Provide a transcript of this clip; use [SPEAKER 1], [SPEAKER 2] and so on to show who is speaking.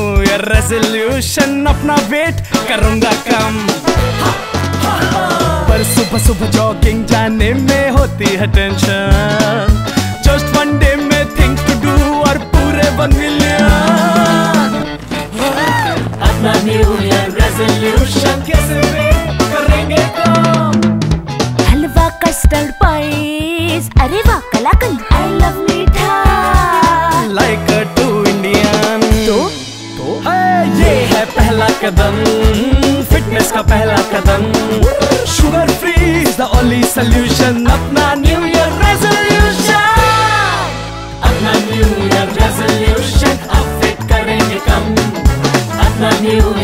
[SPEAKER 1] Resolution अपना wait करूँगा कम। पर सुबह सुबह जॉगिंग जाने में होती है टेंशन जस्ट वन डे में थिंक टू डू और पूरे वन मिलियन अपना न्यू ईयर रेजोल्यूशन कैसे करेंगे कम?
[SPEAKER 2] हलवा कस्टर्ड पाइस अरे वाह, कलाकंद। आई लव
[SPEAKER 1] पहला कदम फिटनेस का पहला कदम। Sugar free is the only solution अपना न्यू ईयर रेजोल्यूशन अपना न्यू ईयर रेजोल्यूशन अब फिट करेंगे कम। अपना न्यू